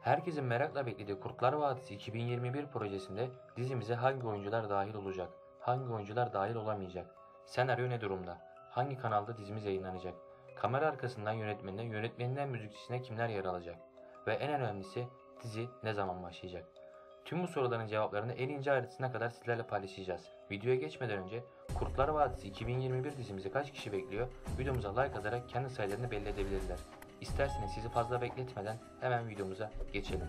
Herkesin merakla beklediği Kurtlar Vadisi 2021 projesinde dizimize hangi oyuncular dahil olacak? Hangi oyuncular dahil olamayacak? Senaryo ne durumda? Hangi kanalda dizimiz yayınlanacak? Kamera arkasından yönetmenine, yönetmeninden müzikçisine kimler yer alacak? Ve en önemlisi dizi ne zaman başlayacak? Tüm bu soruların cevaplarını en ince ayrıntısına kadar sizlerle paylaşacağız. Videoya geçmeden önce Kurtlar Vadisi 2021 dizimizi kaç kişi bekliyor? Videomuza like atarak kendi sayılarını belli edebilirler. İsterseniz sizi fazla bekletmeden hemen videomuza geçelim.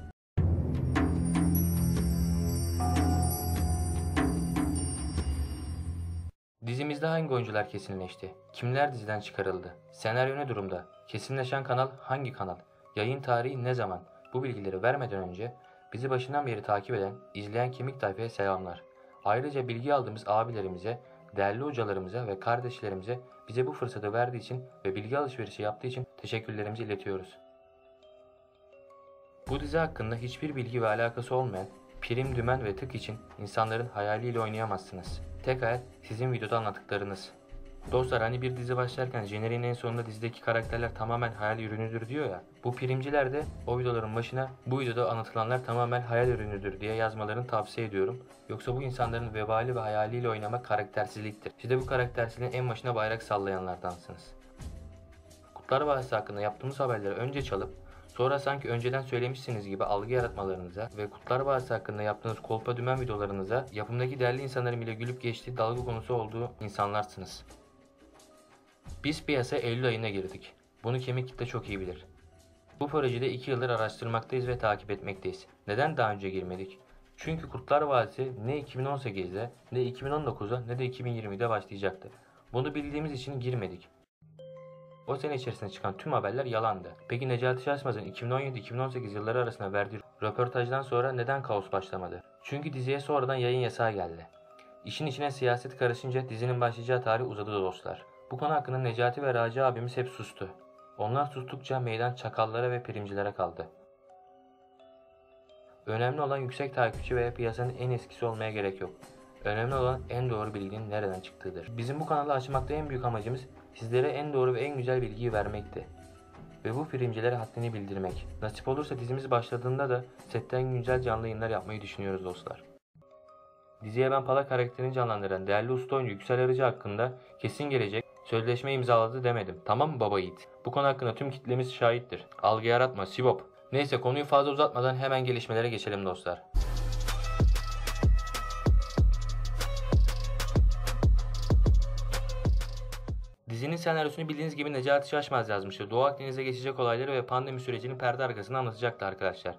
Dizimizde hangi oyuncular kesinleşti? Kimler diziden çıkarıldı? Senaryo ne durumda? Kesinleşen kanal hangi kanal? Yayın tarihi ne zaman? Bu bilgileri vermeden önce bizi başından beri takip eden, izleyen kemik tayfaya selamlar. Ayrıca bilgi aldığımız abilerimize, değerli hocalarımıza ve kardeşlerimize bize bu fırsatı verdiği için ve bilgi alışverişi yaptığı için teşekkürlerimizi iletiyoruz. Bu dizi hakkında hiçbir bilgi ve alakası olmayan prim, dümen ve tık için insanların hayaliyle oynayamazsınız. Tek hayal sizin videoda anlattıklarınız. Dostlar hani bir dizi başlarken jeneriğin en sonunda dizideki karakterler tamamen hayal ürünüdür diyor ya. Bu primciler de o videoların başına bu videoda anlatılanlar tamamen hayal ürünüdür diye yazmalarını tavsiye ediyorum. Yoksa bu insanların vebali ve hayaliyle oynamak karaktersizliktir. Siz de bu karaktersizliğin en başına bayrak sallayanlardansınız. Kurtlar Vadisi hakkında yaptığımız haberleri önce çalıp sonra sanki önceden söylemişsiniz gibi algı yaratmalarınıza ve Kurtlar Vadisi hakkında yaptığınız kolpa dümen videolarınıza yapımdaki değerli insanların bile gülüp geçtiği dalga konusu olduğu insanlarsınız. Biz piyasa Eylül ayına girdik. Bunu kemik kitle çok iyi bilir. Bu projede 2 yıldır araştırmaktayız ve takip etmekteyiz. Neden daha önce girmedik? Çünkü Kurtlar Vadisi ne 2018'de, ne 2019'da, ne de 2020'de başlayacaktı. Bunu bildiğimiz için girmedik. O sene içerisinde çıkan tüm haberler yalandı. Peki Necati Şaşmaz'ın 2017-2018 yılları arasında verdiği röportajdan sonra neden kaos başlamadı? Çünkü diziye sonradan yayın yasağı geldi. İşin içine siyaset karışınca dizinin başlayacağı tarih uzadı dostlar. Bu konu hakkında Necati ve Raci abimiz hep sustu. Onlar sustukça meydan çakallara ve primcilere kaldı. Önemli olan yüksek takipçi veya piyasanın en eskisi olmaya gerek yok. Önemli olan en doğru bilginin nereden çıktığıdır. Bizim bu kanalı açmakta en büyük amacımız sizlere en doğru ve en güzel bilgiyi vermekti. Ve bu primcilere haddini bildirmek. Nasip olursa dizimiz başladığında da setten güncel canlı yayınlar yapmayı düşünüyoruz dostlar. Diziye ben Pala karakterini canlandıran değerli usta oyuncu Yüksel Arıcı hakkında kesin gelecek sözleşme imzaladı demedim. Tamam mı baba yiğit? Bu konu hakkında tüm kitlemiz şahittir. Algı yaratma Sibop. Neyse konuyu fazla uzatmadan hemen gelişmelere geçelim dostlar. Dizinin senaryosunu bildiğiniz gibi Necati Şaşmaz yazmıştı. Doğu Akdeniz'e geçecek olayları ve pandemi sürecini perde arkasında anlatacaktı arkadaşlar.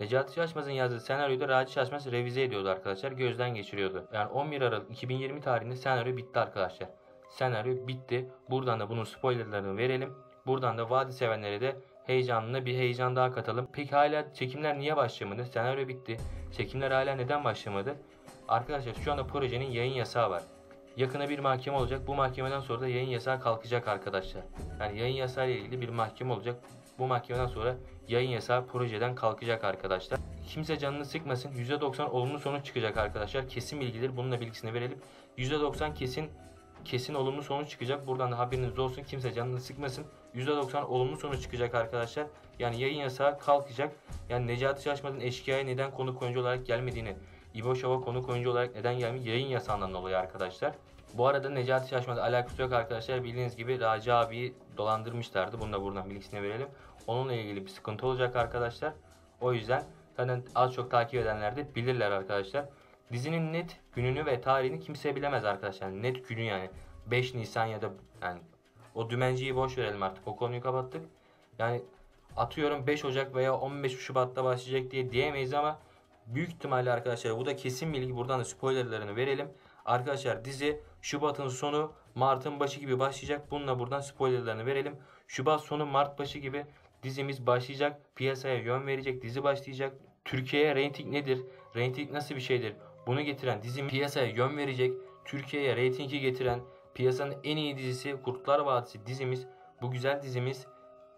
Necati Şaşmaz'ın yazdığı senaryoda Raci Şaşmaz revize ediyordu arkadaşlar. Gözden geçiriyordu. Yani 11 Aralık 2020 tarihinde senaryo bitti arkadaşlar. Senaryo bitti. Buradan da bunun spoilerlarını verelim. Buradan da vadi sevenlere de heyecanına bir heyecan daha katalım. Peki hala çekimler niye başlamadı? Senaryo bitti. Çekimler hala neden başlamadı? Arkadaşlar şu anda projenin yayın yasağı var. Yakına bir mahkeme olacak. Bu mahkemeden sonra da yayın yasağı kalkacak arkadaşlar. Yani yayın yasağı ile ilgili bir mahkeme olacak. Bu mahkemeden sonra yayın yasağı projeden kalkacak arkadaşlar. Kimse canını sıkmasın. %90 olumlu sonuç çıkacak arkadaşlar. Kesin bilgidir. Bunun da bilgisini verelim. %90 kesin kesin olumlu sonuç çıkacak. Buradan da haberiniz olsun. Kimse canını sıkmasın. %90 olumlu sonuç çıkacak arkadaşlar. Yani yayın yasağı kalkacak. Yani Necati Şaşmaz'ın eşkıyaya neden konuk oyuncu olarak gelmediğini, İbo Şov'a konuk oyuncu olarak neden gelmiyor? Yayın yasağından dolayı arkadaşlar. Bu arada Necati Şaşmaz'la alakası yok arkadaşlar. Bildiğiniz gibi Raci abiyi dolandırmışlardı. Bunu da buradan bilgisini verelim. Onunla ilgili bir sıkıntı olacak arkadaşlar. O yüzden zaten az çok takip edenler de bilirler arkadaşlar. Dizinin net gününü ve tarihini kimse bilemez arkadaşlar. Net günü yani 5 Nisan ya da yani o dümenciyi boş verelim artık. O konuyu kapattık. Yani atıyorum 5 Ocak veya 15 Şubat'ta başlayacak diye diyemeyiz ama büyük ihtimalle arkadaşlar bu da kesin bilgi. Buradan da spoilerlarını verelim. Arkadaşlar dizi Şubat'ın sonu Mart'ın başı gibi başlayacak. Bununla buradan spoilerlarını verelim. Şubat sonu Mart başı gibi dizimiz başlayacak. Piyasaya yön verecek. Dizi başlayacak. Türkiye'ye reyting nedir? Reyting nasıl bir şeydir? Bunu getiren dizim piyasaya yön verecek. Türkiye'ye reytingi getiren piyasanın en iyi dizisi Kurtlar Vadisi dizimiz. Bu güzel dizimiz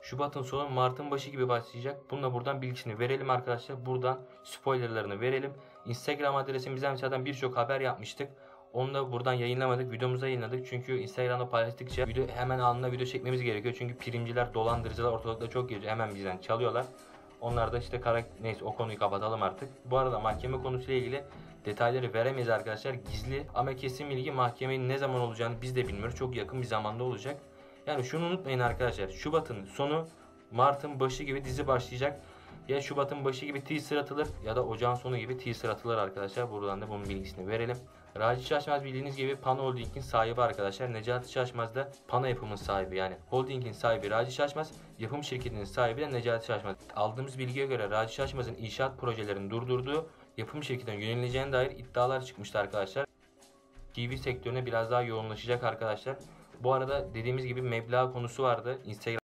Şubat'ın sonu Mart'ın başı gibi başlayacak. Bununla buradan bilgisini verelim arkadaşlar. Buradan spoilerlarını verelim. Instagram adresimizden zaten birçok haber yapmıştık. Onu da buradan yayınlamadık. Videomuza yayınladık. Çünkü Instagram'da paylaştıkça video hemen anında video çekmemiz gerekiyor. Çünkü primciler, dolandırıcılar ortalıkta çok geziyor. Hemen bizden çalıyorlar. Onlar da işte karakter neyse o konuyu kapatalım artık. Bu arada mahkeme konusuyla ilgili detayları veremeyiz arkadaşlar. Gizli ama kesin bilgi mahkemenin ne zaman olacağını biz de bilmiyoruz. Çok yakın bir zamanda olacak. Yani şunu unutmayın arkadaşlar. Şubat'ın sonu Mart'ın başı gibi dizi başlayacak. Ya Şubat'ın başı gibi teaser atılır ya da Ocağın sonu gibi teaser atılır arkadaşlar. Buradan da bunun bilgisini verelim. Raci Şaşmaz bildiğiniz gibi Pana Holding'in sahibi arkadaşlar. Necati Şaşmaz da Pana yapımın sahibi yani. Holding'in sahibi Raci Şaşmaz, yapım şirketinin sahibi de Necati Şaşmaz. Aldığımız bilgiye göre Raci Şaşmaz'ın inşaat projelerini durdurduğu yapım şirketine yöneleceğine dair iddialar çıkmıştı arkadaşlar. TV sektörüne biraz daha yoğunlaşacak arkadaşlar. Bu arada dediğimiz gibi meblağ konusu vardı. Instagram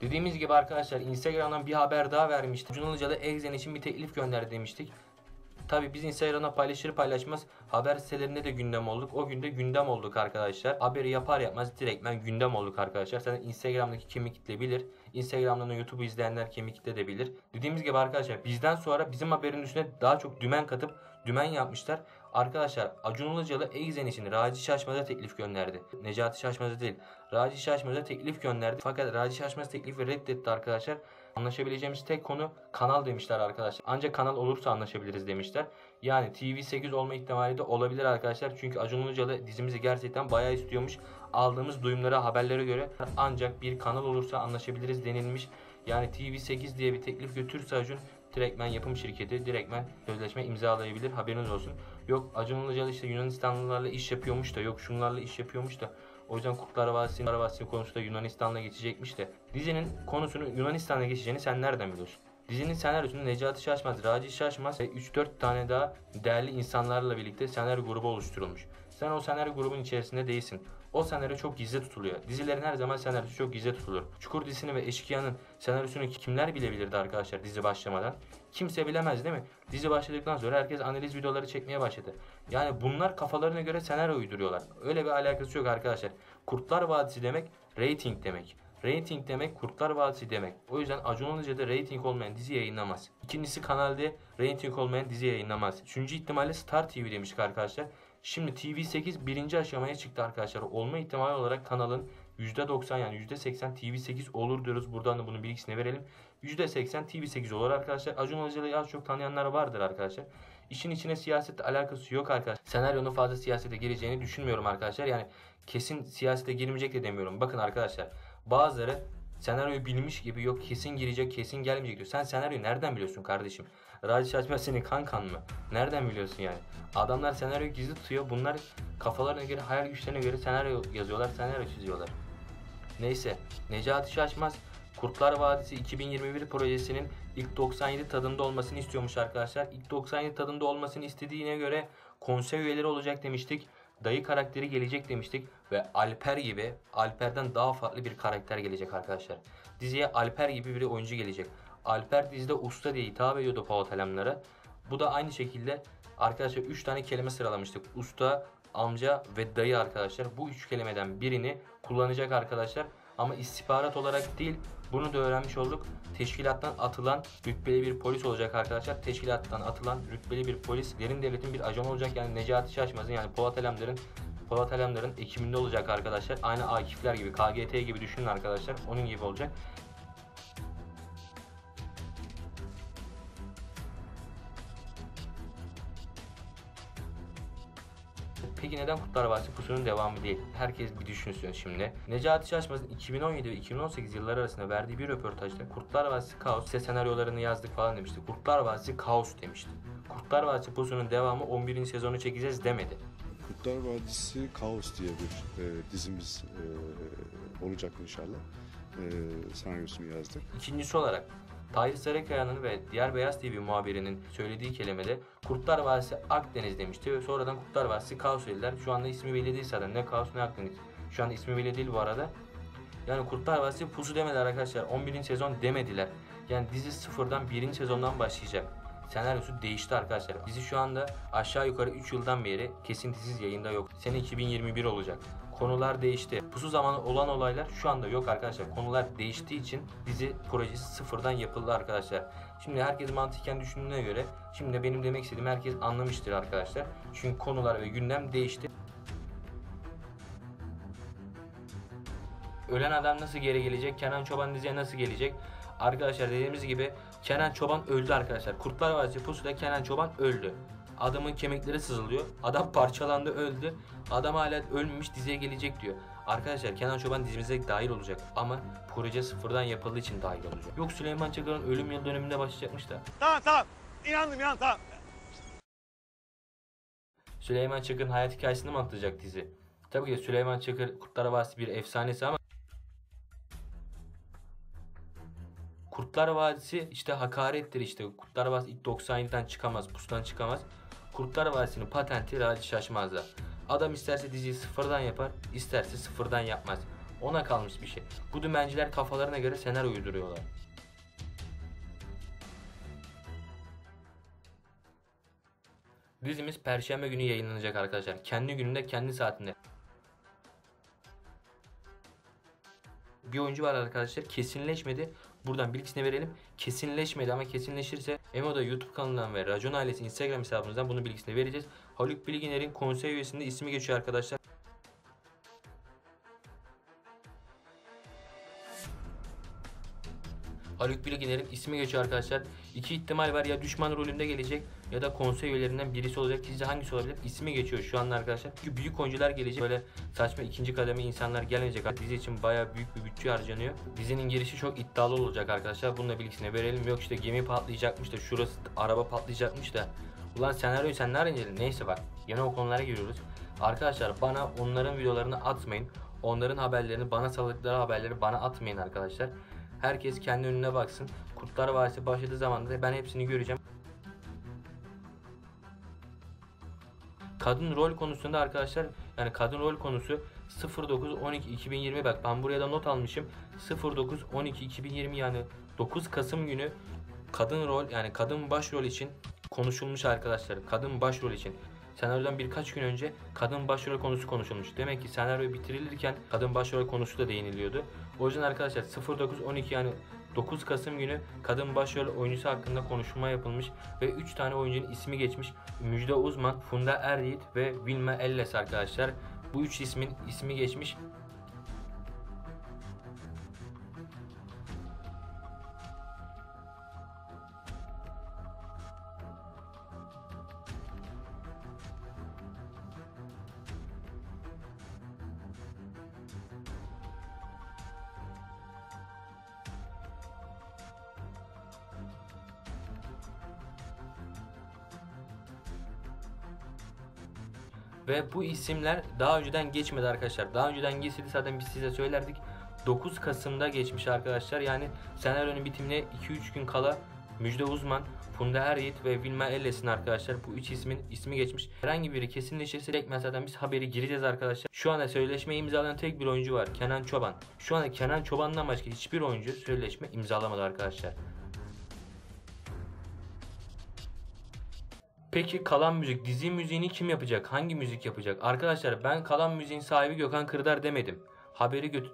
Dediğimiz gibi arkadaşlar Instagram'dan bir haber daha vermiştik. Acun Ilıcalı Exen için bir teklif gönderdi demiştik. Tabi biz Instagram'da paylaşır paylaşmaz haber sitelerinde de gündem olduk. O günde gündem olduk arkadaşlar. Haberi yapar yapmaz direktmen gündem olduk arkadaşlar. Zaten Instagram'daki kemik kitle bilir. Instagram'dan YouTube'u izleyenler kemik kitle de bilir. Dediğimiz gibi arkadaşlar bizden sonra bizim haberin üstüne daha çok dümen katıp dümen yapmışlar. Arkadaşlar Acun Ilıcalı Exen için Raci Şaşmaz'a teklif gönderdi. Necati Şaşmaz'a değil. Raci Şaşmaz'a teklif gönderdi. Fakat Raci Şaşmaz teklifi reddetti arkadaşlar. Anlaşabileceğimiz tek konu kanal demişler arkadaşlar. Ancak kanal olursa anlaşabiliriz demişler. Yani TV8 olma ihtimali de olabilir arkadaşlar. Çünkü Acun Ilıcalı dizimizi gerçekten bayağı istiyormuş. Aldığımız duyumlara, haberlere göre ancak bir kanal olursa anlaşabiliriz denilmiş. Yani TV8 diye bir teklif götürse Acun direktmen yapım şirketi direktmen sözleşme imzalayabilir haberiniz olsun. Yok Acun Ilıcalı işte Yunanistanlılarla iş yapıyormuş da yok şunlarla iş yapıyormuş da o yüzden Kurtlar Vadisi'nin Vadisi konusunda Yunanistan'la geçecekmiş de. Dizinin konusunu Yunanistan'la geçeceğini sen nereden biliyorsun? Dizinin senaryosunu Necati Şaşmaz, Raci Şaşmaz ve 3-4 tane daha değerli insanlarla birlikte senaryo grubu oluşturulmuş. Sen o senaryo grubun içerisinde değilsin. O senaryo çok gizli tutuluyor. Dizilerin her zaman senaryosu çok gizli tutulur. Çukur dizisini ve Eşkıya'nın senaryosunu kimler bilebilirdi arkadaşlar dizi başlamadan? Kimse bilemez değil mi? Dizi başladıktan sonra herkes analiz videoları çekmeye başladı. Yani bunlar kafalarına göre senaryo uyduruyorlar. Öyle bir alakası yok arkadaşlar. Kurtlar Vadisi demek rating demek. Rating demek Kurtlar Vadisi demek. O yüzden Acun Ilıcalı rating olmayan dizi yayınlamaz. İkincisi kanalda rating olmayan dizi yayınlamaz. Üçüncü ihtimalle Star TV demiştik arkadaşlar. Şimdi TV8 birinci aşamaya çıktı arkadaşlar. Olma ihtimali olarak kanalın %90 yani %80 TV8 olur diyoruz. Buradan da bunun bilgisini verelim. %80 TV8 olur arkadaşlar. Acun Ilıcalı'yı az çok tanıyanlar vardır arkadaşlar. İşin içine siyasetle alakası yok arkadaşlar. Senaryonun fazla siyasete gireceğini düşünmüyorum arkadaşlar. Yani kesin siyasete girmeyecek de demiyorum. Bakın arkadaşlar bazıları senaryoyu bilmiş gibi yok kesin girecek kesin gelmeyecek diyor. Sen senaryoyu nereden biliyorsun kardeşim? Raci Şaşmaz senin kankan mı? Nereden biliyorsun yani? Adamlar senaryoyu gizli tutuyor. Bunlar kafalarına göre, hayal güçlerine göre senaryo yazıyorlar, senaryo çiziyorlar. Neyse, Necati Şaşmaz Kurtlar Vadisi 2021 projesinin ilk 97 tadında olmasını istiyormuş arkadaşlar. İlk 97 tadında olmasını istediğine göre konsey üyeleri olacak demiştik. Dayı karakteri gelecek demiştik ve Alper gibi Alper'den daha farklı bir karakter gelecek arkadaşlar. Diziye Alper gibi bir oyuncu gelecek. Alper dizide usta diye hitap ediyordu Polat Alemdar'a. Bu da aynı şekilde arkadaşlar 3 tane kelime sıralamıştık. Usta, amca ve dayı arkadaşlar. Bu üç kelimeden birini kullanacak arkadaşlar. Ama istihbarat olarak değil bunu da öğrenmiş olduk. Teşkilattan atılan rütbeli bir polis olacak arkadaşlar. Teşkilattan atılan rütbeli bir polis derin devletin bir ajanı olacak. Yani Necati Şaşmaz'ın yani Polat Alemdar'ın Polat Alemdar'ın ekiminde olacak arkadaşlar. Aynı Akifler gibi, KGT gibi düşünün arkadaşlar. Onun gibi olacak. Peki neden Kurtlar Vadisi Pusu'nun devamı değil? Herkes bir düşünsün şimdi. Necati Şaşmaz'ın 2017 ve 2018 yılları arasında verdiği bir röportajda Kurtlar Vadisi Kaos size senaryolarını yazdık falan demişti. Kurtlar Vadisi Kaos demişti. Kurtlar Vadisi Pusu'nun devamı 11. sezonu çekeceğiz demedi. Kurtlar Vadisi Kaos diye bir e, dizimiz e, olacak inşallah. E, senaryosunu yazdık. İkincisi olarak Tahir Sarıkaya'nın ve diğer Beyaz TV muhabirinin söylediği kelimede Kurtlar Vadisi Akdeniz demişti ve sonradan Kurtlar Vadisi Kaos dediler. Şu anda ismi belli değil zaten ne Kaos ne Akdeniz. Şu anda ismi belli değil bu arada. Yani Kurtlar Vadisi pusu demediler arkadaşlar. 11. sezon demediler. Yani dizi sıfırdan 1. sezondan başlayacak. Senaryosu değişti arkadaşlar. Dizi şu anda aşağı yukarı 3 yıldan beri kesintisiz yayında yok. Sene 2021 olacak. Konular değişti. Pusu zamanı olan olaylar şu anda yok arkadaşlar. Konular değiştiği için dizi projesi sıfırdan yapıldı arkadaşlar. Şimdi herkes mantıken düşündüğüne göre şimdi benim demek istediğim herkes anlamıştır arkadaşlar. Çünkü konular ve gündem değişti. Ölen adam nasıl geri gelecek? Kenan Çoban diziye nasıl gelecek? Arkadaşlar dediğimiz gibi Kenan Çoban öldü arkadaşlar. Kurtlar Vadisi Pusu'da Kenan Çoban öldü. Adamın kemikleri sızılıyor. Adam parçalandı öldü. Adam hala ölmemiş diziye gelecek diyor. Arkadaşlar Kenan Çoban dizimize dahil olacak ama proje sıfırdan yapıldığı için dahil olacak. Yok Süleyman Çakır'ın ölüm yıl dönümünde başlayacakmış da. Tamam tamam. İnandım inandım tamam. Süleyman Çakır'ın hayat hikayesini mi anlatacak dizi? Tabii ki Süleyman Çakır Kurtlar Vadisi bir efsanesi ama Kurtlar Vadisi işte hakarettir işte. Kurtlar Vadisi ilk 97'den çıkamaz, pustan çıkamaz. Kurtlar Vadisi'nin patenti Raci Şaşmaz'da. Adam isterse diziyi sıfırdan yapar, isterse sıfırdan yapmaz. Ona kalmış bir şey. Bu dümenciler kafalarına göre senaryo uyduruyorlar. Dizimiz Perşembe günü yayınlanacak arkadaşlar. Kendi gününde, kendi saatinde. Bir oyuncu var arkadaşlar kesinleşmedi. Buradan bilgisini verelim. Kesinleşmedi ama kesinleşirse Emo'da YouTube kanalından ve Racon Ailesi Instagram hesabımızdan bunun bilgisini vereceğiz. Haluk Bilginer'in konsey üyesinde ismi geçiyor arkadaşlar. Haluk Bilginer'in ismi geçiyor arkadaşlar. İki ihtimal var ya düşman rolünde gelecek ya da konsey üyelerinden birisi olacak. Sizce hangisi olabilir? İsmi geçiyor şu anda arkadaşlar. Çünkü büyük oyuncular gelecek. Böyle saçma ikinci kademe insanlar gelmeyecek. Dizi için bayağı büyük bir bütçe harcanıyor. Dizinin girişi çok iddialı olacak arkadaşlar. Bunun da bilgisini verelim. Yok işte gemi patlayacakmış da şurası araba patlayacakmış da. Ulan senaryoyu sen nereden inceledin? Neyse bak. Yine o konulara giriyoruz. Arkadaşlar bana onların videolarını atmayın. Onların haberlerini bana saladıkları haberleri bana atmayın arkadaşlar. Herkes kendi önüne baksın. Kurtlar Vadisi başladığı zaman da ben hepsini göreceğim. Kadın rol konusunda arkadaşlar yani kadın rol konusu 09 12 2020 bak ben buraya da not almışım. 09 12 2020 yani 9 Kasım günü kadın rol yani kadın başrol için konuşulmuş arkadaşlar. Kadın başrol için. Senaryodan birkaç gün önce kadın başrol konusu konuşulmuş. Demek ki senaryo bitirilirken kadın başrol konusu da değiniliyordu. O yüzden arkadaşlar 09-12 yani 9 Kasım günü kadın başrol oyuncusu hakkında konuşma yapılmış ve 3 tane oyuncunun ismi geçmiş. Müjde Uzman, Funda Eryiğit ve Vilma Elles arkadaşlar. Bu üç ismin ismi geçmiş. Ve bu isimler daha önceden geçmedi arkadaşlar. Daha önceden geçseydi zaten biz size söylerdik. 9 Kasım'da geçmiş arkadaşlar. Yani senaryonun bitimine 2-3 gün kala Müjde Uzman, Funda Eryiğit ve Vilma Elles'in arkadaşlar bu üç ismin ismi geçmiş. Herhangi biri kesinleşirse direkt zaten biz haberi gireceğiz arkadaşlar. Şu anda sözleşme imzalayan tek bir oyuncu var. Kenan Çoban. Şu anda Kenan Çoban'dan başka hiçbir oyuncu sözleşme imzalamadı arkadaşlar. Peki kalan müzik, dizi müziğini kim yapacak? Hangi müzik yapacak? Arkadaşlar ben kalan müziğin sahibi Gökhan Kırdar demedim. Haberi göt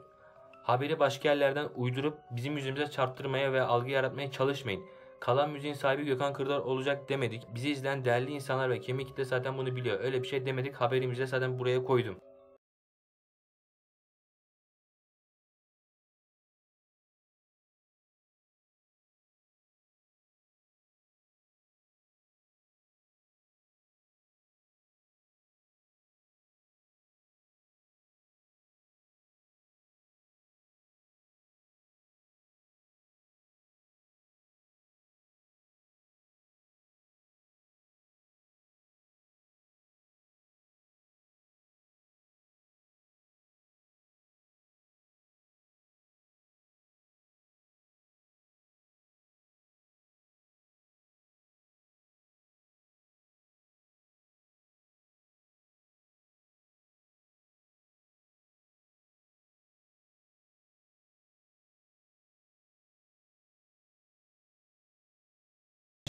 haberi başka yerlerden uydurup bizim yüzümüze çarptırmaya ve algı yaratmaya çalışmayın. Kalan müziğin sahibi Gökhan Kırdar olacak demedik. Bizi izleyen değerli insanlar ve kemik kitle zaten bunu biliyor. Öyle bir şey demedik. Haberimize zaten buraya koydum.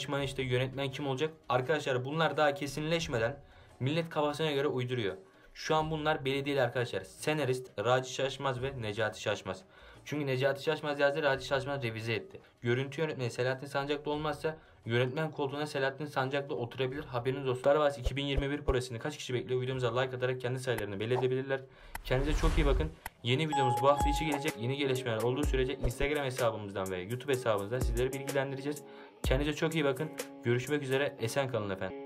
Danışman işte yönetmen kim olacak? Arkadaşlar bunlar daha kesinleşmeden millet kafasına göre uyduruyor. Şu an bunlar belediyeler arkadaşlar. Senarist Raci Şaşmaz ve Necati Şaşmaz. Çünkü Necati Şaşmaz yazdı, Raci Şaşmaz revize etti. Görüntü yönetmeni Selahattin Sancaklı olmazsa yönetmen koltuğuna Selahattin Sancaklı oturabilir. Haberiniz olsun. Star Wars 2021 projesini kaç kişi bekliyor? Videomuza like atarak kendi sayılarını belli edebilirler. Kendinize çok iyi bakın. Yeni videomuz bu hafta içi gelecek. Yeni gelişmeler olduğu sürece Instagram hesabımızdan ve YouTube hesabımızdan sizleri bilgilendireceğiz. Kendinize çok iyi bakın. Görüşmek üzere. Esen kalın efendim.